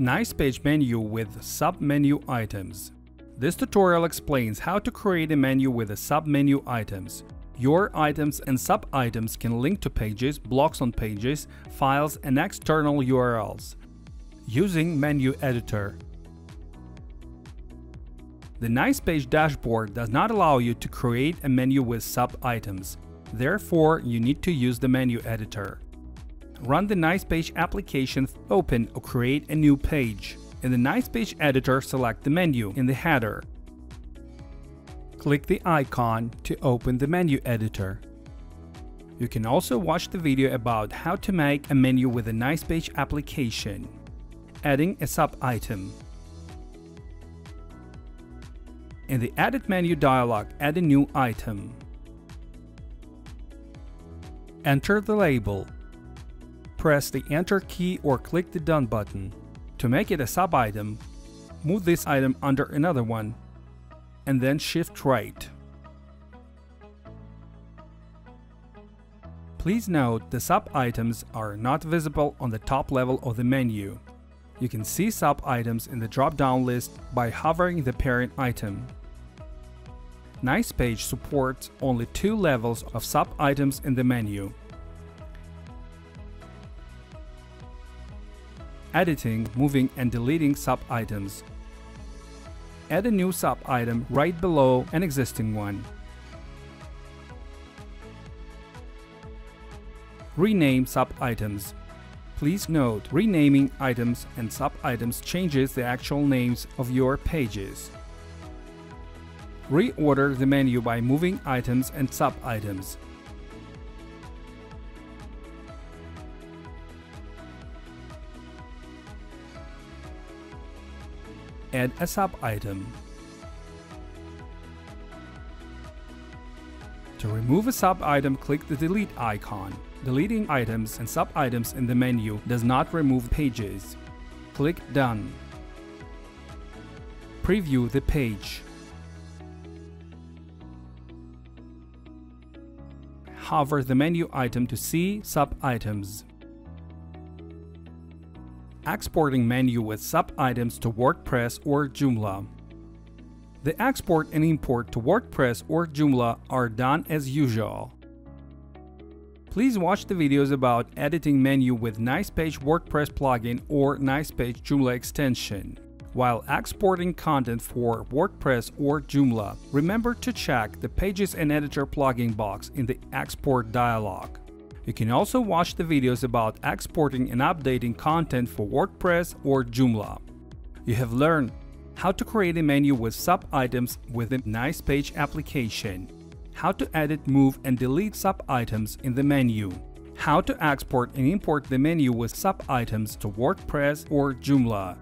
Nicepage menu with sub-menu items. This tutorial explains how to create a menu with a sub-menu items. Your items and sub-items can link to pages, blocks on pages, files and external URLs. Using Menu Editor The Nicepage dashboard does not allow you to create a menu with sub-items. Therefore, you need to use the menu editor. Run the Nicepage application, open or create a new page. In the Nicepage editor, select the menu in the header. Click the icon to open the menu editor. You can also watch the video about how to make a menu with a Nicepage application. Adding a sub-item. In the Edit menu dialog, add a new item. Enter the label. Press the Enter key or click the Done button. To make it a sub-item, move this item under another one, and then shift right. Please note the sub-items are not visible on the top level of the menu. You can see sub-items in the drop-down list by hovering the parent item. Nicepage supports only two levels of sub-items in the menu. Editing, moving and deleting sub-items. Add a new sub-item right below an existing one. Rename sub-items. Please note, renaming items and sub-items changes the actual names of your pages. Reorder the menu by moving items and sub-items. Add a sub-item. To remove a sub-item, click the delete icon. Deleting items and sub-items in the menu does not remove pages. Click Done. Preview the page. hover the menu item to see sub-items. Exporting menu with sub-items to WordPress or Joomla. The export and import to WordPress or Joomla are done as usual. Please watch the videos about editing menu with Nicepage WordPress plugin or Nicepage Joomla extension. While exporting content for WordPress or Joomla, remember to check the Pages and Editor plugin box in the Export dialog. You can also watch the videos about exporting and updating content for WordPress or Joomla. You have learned how to create a menu with sub-items within Nicepage application, how to edit, move and delete sub-items in the menu, how to export and import the menu with sub-items to WordPress or Joomla,